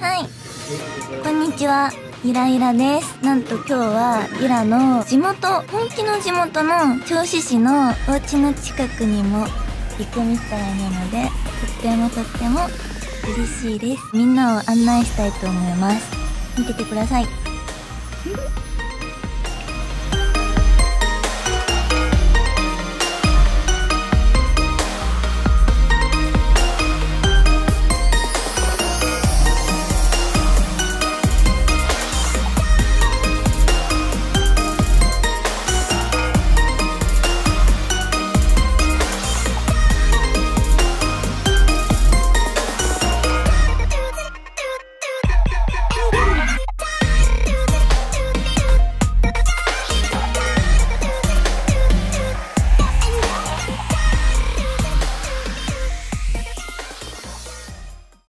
はい。こんにちは。ゆらゆらです。なんと今日はゆらの地元本気の地元の銚子市のお家の近くにも行くみたいなのでとってもとっても嬉しいです。みんなを案内したいと思います。見ててください。